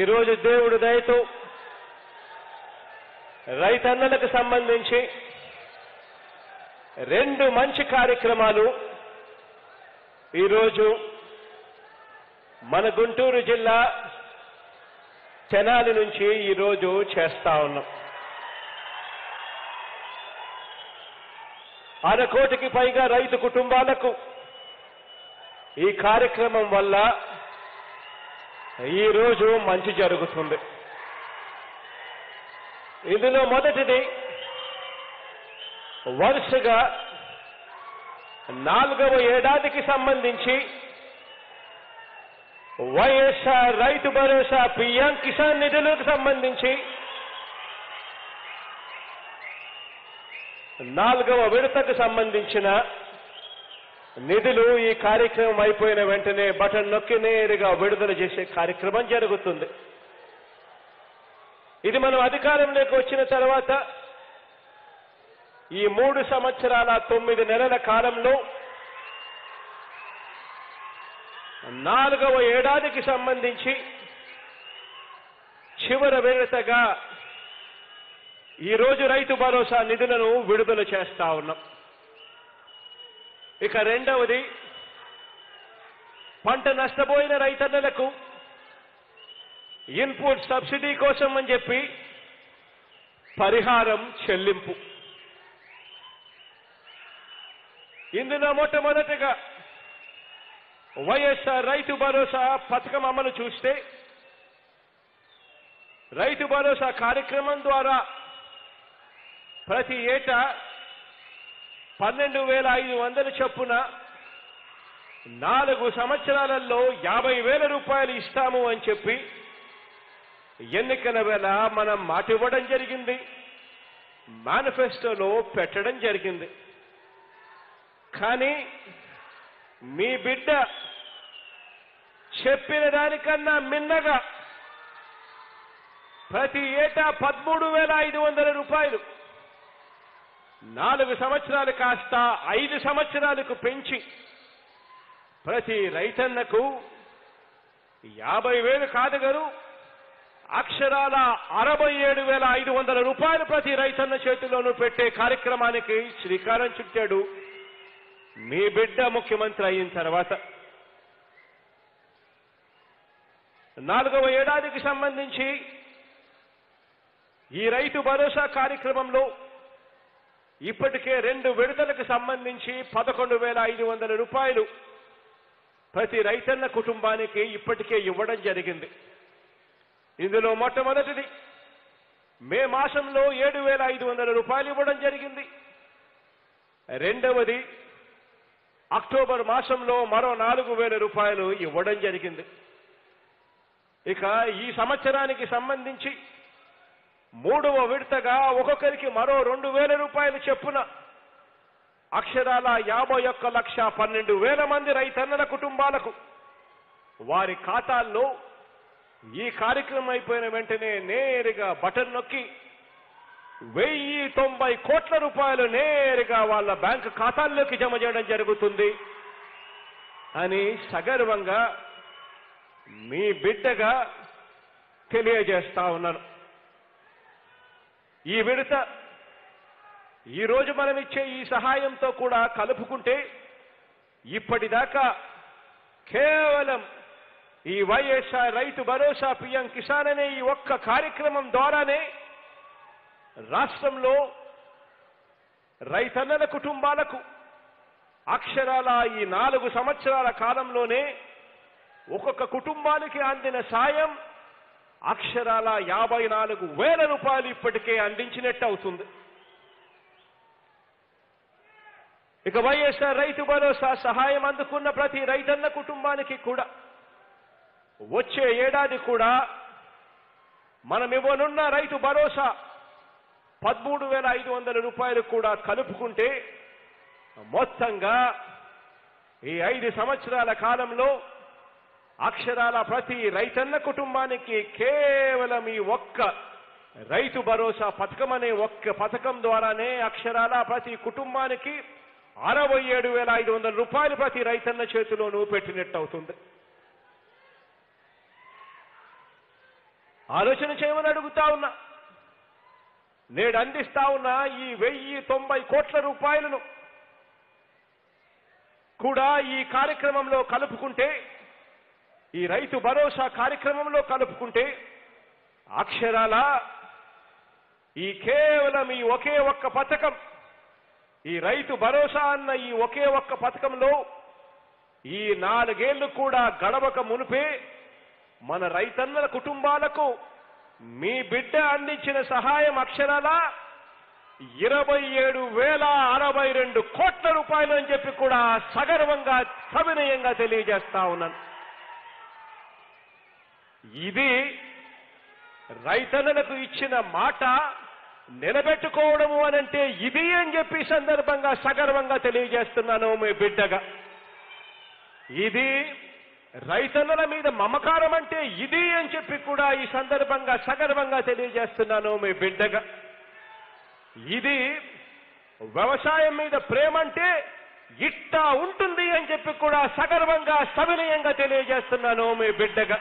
ఈరోజు దేవుడు దయతో రైతన్నలకు సంబంధించి రెండు మంచి కార్యక్రమాలు ఈరోజు మన గుంటూరు జిల్లా తెనాలి నుంచి ఈరోజు చేస్తా ఉన్నాం. అరకోటికి పైగా రైతు కుటుంబాలకు ఈ కార్యక్రమం వల్ల ఈరోజు మంచి జరుగుతుంది. ఇందులో మొదటిది వరుసగా నాలుగవ ఏడాదికి సంబంధించి వైఎస్ఆర్ రైతు భరోసా పిఎం కిసాన్ నిధులకు సంబంధించి నాలుగవ విడతకు సంబంధించిన నిధులు ఈ కార్యక్రమం అయిపోయిన వెంటనే బటన్ నొక్కి నేరుగా విడుదల చేసే కార్యక్రమం జరుగుతుంది. ఇది మనం అధికారంలోకి వచ్చిన తర్వాత ఈ మూడు సంవత్సరాల తొమ్మిది నెలల కాలంలో నాలుగవ ఏడాదికి సంబంధించి చివరి విడతగా ఈరోజు రైతు భరోసా నిధులను విడుదల చేస్తా ఉన్నాం. ఇక రెండవది పంట నష్టపోయిన రైతన్నలకు ఇన్పుట్ సబ్సిడీ కోసం అని చెప్పి పరిహారం చెల్లింపు. ఇందులో మొట్టమొదటిగా వైఎస్ఆర్ రైతు భరోసా పథకం అమలు చూస్తే రైతు భరోసా కార్యక్రమం ద్వారా ప్రతి ఏటా పన్నెండు వేల ఐదు వందల చొప్పున నాలుగు సంవత్సరాలలో యాభై వేల రూపాయలు ఇస్తాము అని చెప్పి ఎన్నికల వేళ మనం మాట ఇవ్వడం జరిగింది. మేనిఫెస్టోలో పెట్టడం జరిగింది. కానీ మీ బిడ్డ చెప్పిన దానికన్నా మిన్నగా ప్రతి ఏటా పదమూడు వేల ఐదు వందల రూపాయలు నాలుగు సంవత్సరాలు కాస్త ఐదు సంవత్సరాలకు పెంచి ప్రతి రైతన్నకు యాభై వేలు కాదు గారు అక్షరాల అరవై ఏడు వేల ఐదు వందల రూపాయలు ప్రతి రైతన్న చేతిలోనూ పెట్టే కార్యక్రమానికి శ్రీకారం చుట్టాడు. మీ బిడ్డ ముఖ్యమంత్రి అయిన తర్వాత నాలుగవ ఏడాదికి సంబంధించి ఈ రైతు భరోసా కార్యక్రమంలో ఇప్పటికే రెండు విడతలకు సంబంధించి పదకొండు వేల ఐదు వందల రూపాయలు ప్రతి రైతన్న కుటుంబానికి ఇప్పటికే ఇవ్వడం జరిగింది. ఇందులో మొట్టమొదటిది మే మాసంలో ఏడు వేల ఐదు వందల రూపాయలు ఇవ్వడం జరిగింది. రెండవది అక్టోబర్ మాసంలో మరో నాలుగు వేల రూపాయలు ఇవ్వడం జరిగింది. ఇక ఈ సంవత్సరానికి సంబంధించి మూడవ విడతగా ఒక్కొక్కరికి మరో రెండు వేల రూపాయలు చెప్పున. అక్షరాల యాభై ఒక్క లక్ష పన్నెండు వేల మంది రైతన్నల కుటుంబాలకు. వారి ఖాతాల్లో ఈ కార్యక్రమం అయిపోయిన వెంటనే నేరుగా బటన్ నొక్కి వెయ్యి తొంభై కోట్ల రూపాయలు నేరుగా వాళ్ళ బ్యాంకు ఖాతాల్లోకి జమ చేయడం జరుగుతుంది. అని సగర్వంగా మీ బిడ్డగా తెలియజేస్తా ఉన్నాను. ఈ విడత ఈ రోజు మనం ఇచ్చే ఈ సహాయంతో కూడా కలుపుకుంటే ఇప్పటిదాకా కేవలం ఈ వైఎస్ఆర్ రైతు భరోసా పిఎం కిసాన్ అనే ఈ ఒక్క కార్యక్రమం ద్వారానే రాష్ట్రంలో రైతన్నల కుటుంబాలకు అక్షరాల ఈ నాలుగు సంవత్సరాల కాలంలోనే ఒక్కొక్క కుటుంబానికి అందిన సాయం అక్షరాల యాభై నాలుగు వేల రూపాయలు ఇప్పటికే అందించినట్టు అవుతుంది. ఇక వైఎస్ఆర్ రైతు భరోసా సహాయం అందుకున్న ప్రతి రైతన్న కుటుంబానికి కూడా. వచ్చే ఏడాది కూడా మనం ఇవ్వనున్న రైతు భరోసా పదమూడు వేల ఐదు వందల రూపాయలు కూడా కలుపుకుంటే మొత్తంగా ఈ ఐదు సంవత్సరాల కాలంలో అక్షరాల ప్రతి రైతన్న కుటుంబానికి కేవలం ఈ ఒక్క రైతు భరోసా పథకం అనే ఒక్క పథకం ద్వారానే అక్షరాల ప్రతి కుటుంబానికి అరవై ఏడు వేల ఐదు వందల రూపాయలు ప్రతి రైతన్న చేతిలోనూ పెట్టినట్టు అవుతుంది. ఆలోచన చేయమని అడుగుతా ఉన్నా. నేడు అందిస్తా ఉన్న ఈ వెయ్యి తొంభై కోట్ల రూపాయలను కూడా ఈ కార్యక్రమంలో కలుపుకుంటే ఈ రైతు భరోసా కార్యక్రమంలో కలుపుకుంటే అక్షరాల ఈ కేవలం ఈ ఒకే ఒక్క పథకం ఈ రైతు భరోసా అన్న ఈ ఒకే ఒక్క పథకంలో ఈ నాలుగేళ్ళు కూడా గడవక మునిపే మన రైతన్నల కుటుంబాలకు మీ బిడ్డ అందించిన సహాయం అక్షరాల ఇరవై ఏడు వేల అరవై రెండు కోట్ల రూపాయలు అని చెప్పి కూడా సగర్వంగా సవినయంగా తెలియజేస్తా ఉన్నాను. ఇది రైతన్నలకు ఇచ్చిన మాట నిలబెట్టుకోవడము అనంటే ఇది అని చెప్పి సందర్భంగా సగర్వంగా తెలియజేస్తున్నాను మీ బిడ్డగా. ఇది రైతన్నల మీద మమకారం అంటే ఇది అని చెప్పి కూడా ఈ సందర్భంగా సగర్వంగా తెలియజేస్తున్నాను మీ బిడ్డగా. ఇది వ్యవసాయం మీద ప్రేమ అంటే ఇట్టా ఉంటుంది అని చెప్పి కూడా సగర్వంగా సవినయంగా తెలియజేస్తున్నాను మీ బిడ్డగా.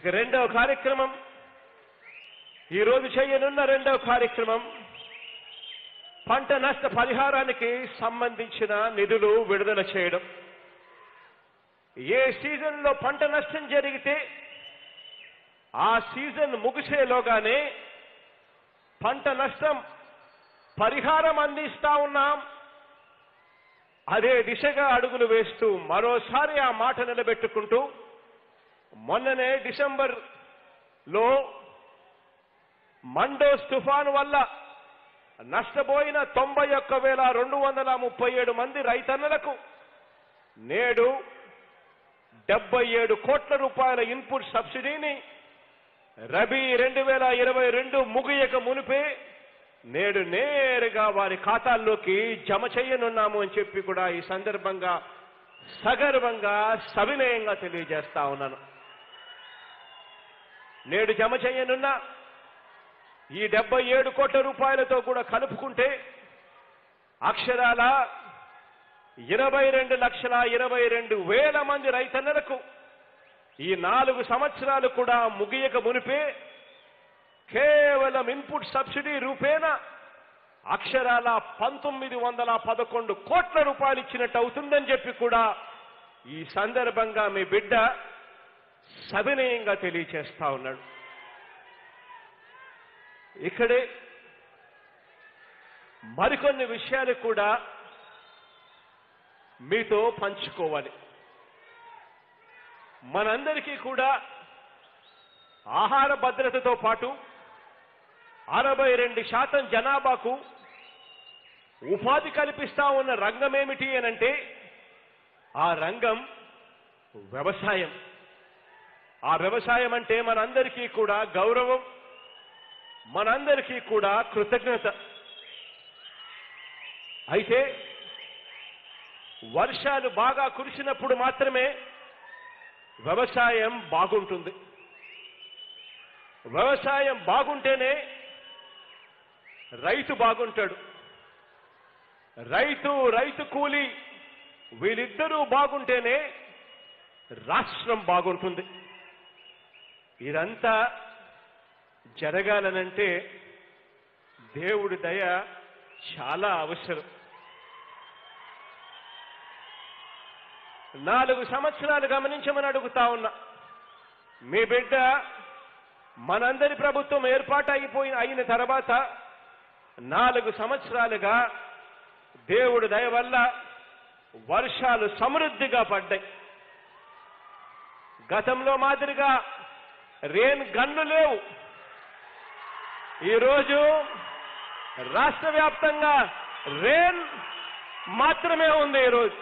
ఇక రెండవ కార్యక్రమం. ఈరోజు చేయనున్న రెండవ కార్యక్రమం. పంట నష్ట పరిహారానికి సంబంధించిన నిధులు విడుదల చేయడం. ఏ సీజన్లో పంట నష్టం జరిగితే ఆ సీజన్ ముగిసేలోగానే పంట నష్టం పరిహారం అందిస్తా ఉన్నాం. అదే దిశగా అడుగులు వేస్తూ మరోసారి ఆ మాట నిలబెట్టుకుంటూ మొన్ననే డిసెంబర్లో మండోస్ తుఫాను వల్ల నష్టపోయిన తొంభై ఒక్క వేల రెండు వందల ముప్పై ఏడు మంది రైతన్నలకు నేడు డెబ్బై ఏడు కోట్ల రూపాయల ఇన్పుట్ సబ్సిడీని రబీ రెండు వేల ఇరవై రెండు ముగియక మునిపే నేడు నేరుగా వారి ఖాతాల్లోకి జమ చేయనున్నాము అని చెప్పి కూడా ఈ సందర్భంగా సగర్వంగా సవినయంగా తెలియజేస్తా ఉన్నాను. నేడు జమ చేయనున్న ఈ డెబ్బై ఏడు కోట్ల రూపాయలతో కూడా కలుపుకుంటే అక్షరాల ఇరవై రెండు లక్షల ఇరవై రెండు వేల మంది రైతన్నలకు ఈ నాలుగు సంవత్సరాలు కూడా ముగియక మునిపే కేవలం ఇన్పుట్ సబ్సిడీ రూపేణ అక్షరాల పంతొమ్మిది వందల పదకొండు కోట్ల రూపాయలు ఇచ్చినట్టు అవుతుందని చెప్పి కూడా ఈ సందర్భంగా మీ బిడ్డ సవినయంగా తెలియచేస్తా ఉన్నాడు. ఇక్కడే మరికొన్ని విషయాలు కూడా మీతో పంచుకోవాలి. మనందరికీ కూడా ఆహార భద్రతతో పాటు అరవై రెండు శాతం జనాభాకు ఉపాధి కల్పిస్తా ఉన్న రంగం ఏమిటి అనంటే ఆ రంగం వ్యవసాయం. ఆ వ్యవసాయం అంటే మనందరికీ కూడా గౌరవం మనందరికీ కూడా కృతజ్ఞత. అయితే వర్షాలు బాగా కురిసినప్పుడు మాత్రమే వ్యవసాయం బాగుంటుంది. వ్యవసాయం బాగుంటేనే రైతు బాగుంటాడు. రైతు రైతు కూలి వీళ్ళిద్దరూ బాగుంటేనే రాష్ట్రం బాగుంటుంది. ఇదంతా జరగాలనంటే దేవుడి దయ చాలా అవసరం. నాలుగు సంవత్సరాలు గమనించమని అడుగుతా ఉన్నా. మీ బిడ్డ మనందరి ప్రభుత్వం ఏర్పాటు అయిపోయిన అయిన తర్వాత నాలుగు సంవత్సరాలుగా దేవుడి దయ వల్ల వర్షాలు సమృద్ధిగా పడ్డాయి. గతంలో మాదిరిగా రేన్ గన్ను లేవు. ఈరోజు రాష్ట్ర వ్యాప్తంగా రేన్ మాత్రమే ఉంది ఈరోజు.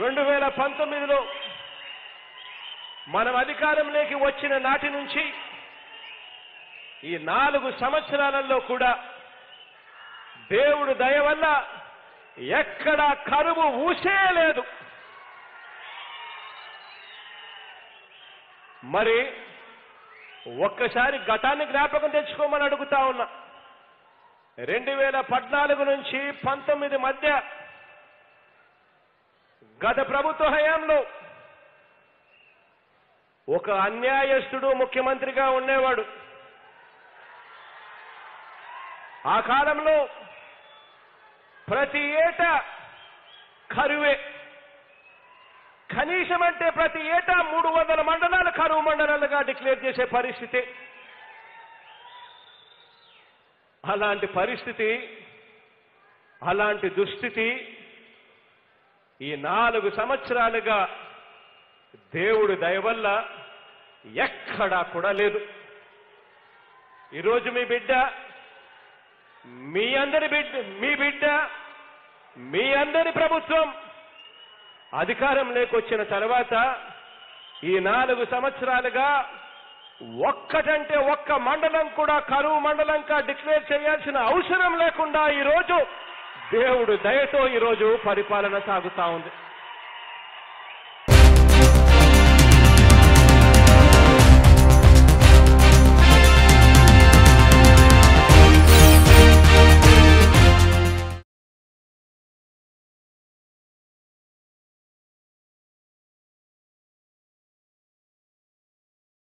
రెండు వేల పంతొమ్మిదిలో మనం అధికారంలోకి వచ్చిన నాటి నుంచి ఈ నాలుగు సంవత్సరాలలో కూడా దేవుడు దయ వల్ల ఎక్కడా కరువు ఊసే లేదు మరి ఒక్కసారి గతాన్ని జ్ఞాపకం తెచ్చుకోమని అడుగుతా ఉన్నా. రెండు వేల పద్నాలుగు నుంచి పంతొమ్మిది మధ్య గత ప్రభుత్వ హయాంలో ఒక అన్యాయస్తుడు ముఖ్యమంత్రిగా ఉండేవాడు. ఆ కాలంలో ప్రతి ఏటా కరువే. కనీసం అంటే ప్రతి ఏటా మూడు వందల మండలాలు ఆరు మండలాలుగా డిక్లేర్ చేసే పరిస్థితి. అలాంటి పరిస్థితి అలాంటి దుస్థితి ఈ నాలుగు సంవత్సరాలుగా దేవుడి దయ వల్ల ఎక్కడా కూడా లేదు. ఈరోజు మీ బిడ్డ మీ అందరి బిడ్డ మీ బిడ్డ మీ అందరి ప్రభుత్వం అధికారం లేకొచ్చిన తర్వాత ఈ నాలుగు సంవత్సరాలుగా ఒక్కటంటే ఒక్క మండలం కూడా కరువు మండలంగా డిక్లేర్ చేయాల్సిన అవసరం లేకుండా ఈరోజు దేవుడు దయతో ఈరోజు పరిపాలన సాగుతా ఉంది.